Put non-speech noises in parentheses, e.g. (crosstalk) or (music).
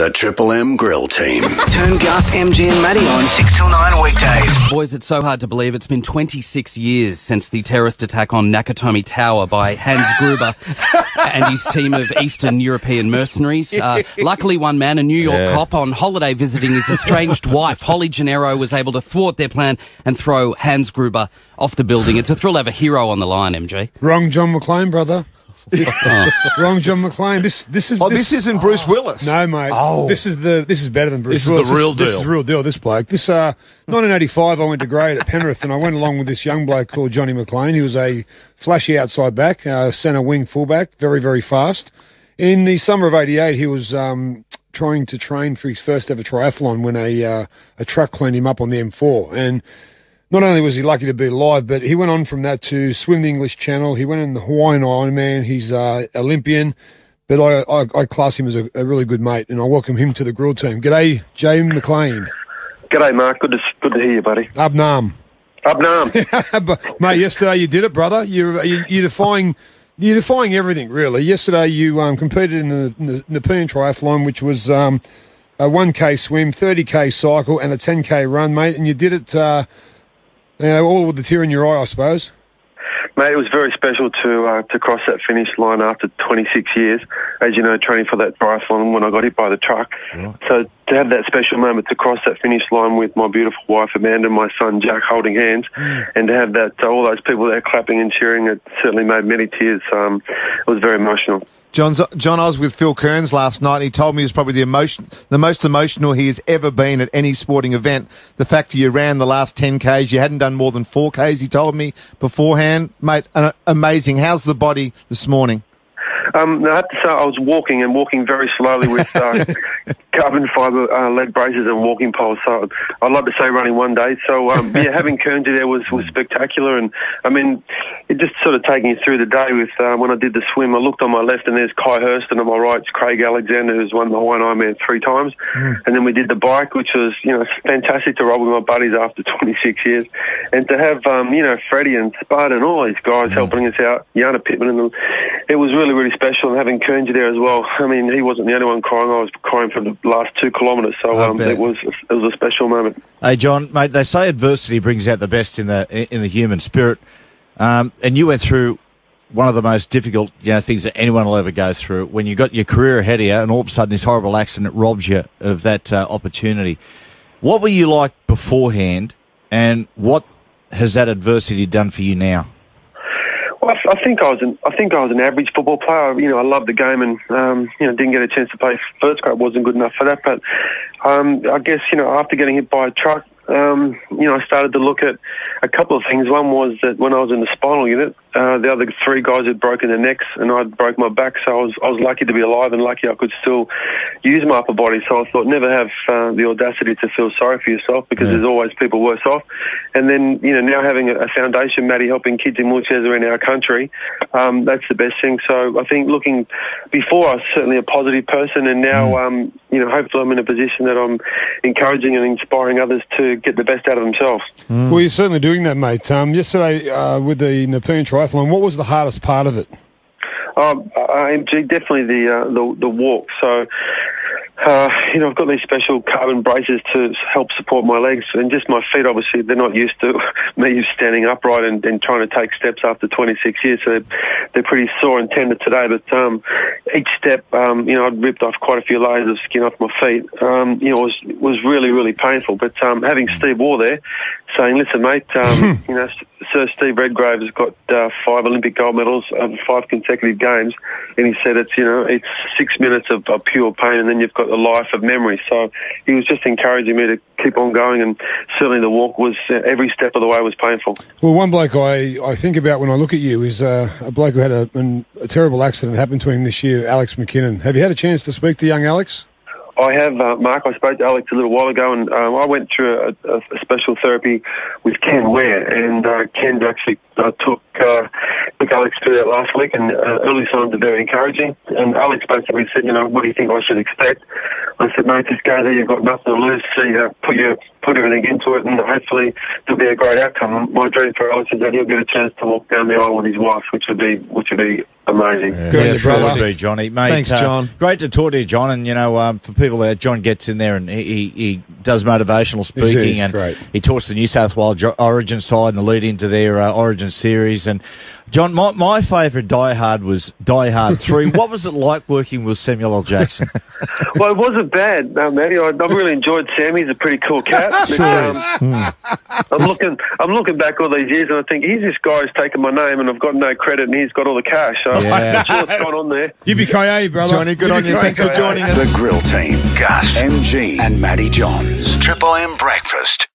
The Triple M Grill Team. (laughs) Turn Gus, MG, and Matty on 6 till 9 weekdays. Boys, it's so hard to believe it's been 26 years since the terrorist attack on Nakatomi Tower by Hans (laughs) Gruber and his team of Eastern European mercenaries. Uh, luckily, one man, a New York Yeah. cop on holiday visiting his estranged (laughs) wife, Holly Gennero, was able to thwart their plan and throw Hans Gruber off the building. It's a thrill to have a hero on the line, MG. Wrong John McClane, brother. Wrong John McClane. This this is Oh, this isn't Bruce Willis. No, mate. Oh. This is the this is better than Bruce Willis. This is the Willis. real This deal. is the real deal. This bloke. This uh, 1985. I went to grade at Penrith, and I went along with this young bloke called Johnny Maclean. He was a flashy outside back, uh, centre wing fullback, very very fast. In the summer of '88, he was um, trying to train for his first ever triathlon when a uh, a truck cleaned him up on the M4 and. Not only was he lucky to be alive, but he went on from that to swim the English Channel. He went in the Hawaiian Ironman. He's uh, Olympian. But I, I, I class him as a, a really good mate, and I welcome him to the grill team. G'day, Jay Maclean. G'day, Mark. Good to good to hear you, buddy. Abnam. Abnam. (laughs) Mate, yesterday you did it, brother. You're, you, you're defying you're defying everything, really. Yesterday you um, competed in the, in the Nepean Triathlon, which was um, a 1K swim, 30K cycle, and a 10K run, mate. And you did it, uh, you know, all with the tear in your eye, I suppose. Mate, it was very special to uh, to cross that finish line after 26 years. As you know, training for that triathlon when I got hit by the truck. So to have that special moment to cross that finish line with my beautiful wife Amanda and my son Jack holding hands, and to have that all those people there clapping and cheering, it certainly made many tears. Um, it was very emotional. John's, John, I was with Phil Kearns last night. And he told me it was probably the emotion, the most emotional he has ever been at any sporting event. The fact that you ran the last 10 k's, you hadn't done more than four k's. He told me beforehand, mate. Amazing. How's the body this morning? Um, I have to say, I was walking and walking very slowly with uh, (laughs) carbon fibre uh, leg braces and walking poles. So I'd like to say running one day. So um, (laughs) yeah, having Kearnsy there was, was spectacular. And I mean, it just sort of taking you through the day with uh, when I did the swim. I looked on my left and there's Kai Hurst, and on my right, it's Craig Alexander, who's won the Hawaiian Ironman three times. And then we did the bike, which was you know fantastic to roll with my buddies after (laughs) 26 years, and to have um, you know Freddie and Spud and all these guys helping us out, Jana Pittman, and it was really really special. And having Kearnsy there as well. I mean, he wasn't the only one crying. I was crying for the last two kilometres, so um, it was it was a special moment. Hey, John, mate, they say adversity brings out the best in the in the human spirit, um, and you went through one of the most difficult you know, things that anyone will ever go through when you got your career ahead of you, and all of a sudden this horrible accident robs you of that uh, opportunity. What were you like beforehand, and what has that adversity done for you now? Well, I think I was an I think I was an average football player. You know, I loved the game, and um, you know, didn't get a chance to play first grade. wasn't good enough for that. But um, I guess you know, after getting hit by a truck, um, you know, I started to look at a couple of things. One was that when I was in the spinal unit, uh, the other three guys had broken their necks, and I'd broke my back. So I was I was lucky to be alive, and lucky I could still use my upper body. So I thought, never have uh, the audacity to feel sorry for yourself because there's always people worse off. And then you know, now having a, a foundation, Matty, helping kids in wheelchairs around our country, um, that's the best thing. So I think looking before, I was certainly a positive person, and now um, you know, hopefully, I'm in a position that I'm encouraging and inspiring others to get the best out of themselves. Well, you're certainly doing that, mate. Um, yesterday uh, with the Nepean Triathlon, what was the hardest part of it? Um, IMG definitely the uh, the the walk. So. Uh, you know, I've got these special carbon braces to help support my legs, and just my feet. Obviously, they're not used to (laughs) me standing upright and, and trying to take steps after 26 years, so they're pretty sore and tender today. But um, each step, um, you know, I'd ripped off quite a few layers of skin off my feet. Um, you know, was was really really painful. But um, having Steve Waugh there, saying, "Listen, mate, um, (laughs) you know, Sir Steve Redgrave has got uh, five Olympic gold medals over five consecutive games, and he said it's you know it's six minutes of, of pure pain, and then you've got a life of memory. So he was just encouraging me to keep on going, and certainly the walk was uh, every step of the way was painful. Well, one bloke I, I think about when I look at you is uh, a bloke who had a, an, a terrible accident happen to him this year, Alex McKinnon. Have you had a chance to speak to young Alex? I have, uh, Mark. I spoke to Alex a little while ago, and um, I went through a, a, special therapy with Ken Ware, and uh, Ken actually uh, took uh, took Alex through that last week, and uh, early signs are very encouraging. And Alex basically said, you know, what do you think I should expect? I said, mate, just go there. You've got nothing to lose. See, uh, put your put everything into it, and hopefully there'll be a great outcome. My dream for Alex is that he'll get a chance to walk down the aisle with his wife, which would be which would be amazing. Good Yeah, on you, sure. brother. Be, Johnny. Mate, Thanks, uh, John. great to talk to you, John. And, you know, um, for people that John gets in there and he, he, he does motivational speaking and great. he talks to the New South Wales Origin side and the lead into their uh, Origin series. And, John, my, my favourite Die Hard was Die Hard 3. (laughs) what was it like working with Samuel L. Jackson? (laughs) Well, it wasn't bad, no, Matty. I, I really enjoyed Sam. He's a pretty cool cat. (laughs) But, um, I'm looking, I'm looking back all these years, and I think he's this guy who's taken my name, and I've got no credit, and he's got all the cash. So Yeah. I'm not sure what's going on there. Yippee-ki-yay, brother. Johnny, good on you. Thanks for joining us. The Grill Team. Gus, MG, and Matty Johns. Triple M Breakfast.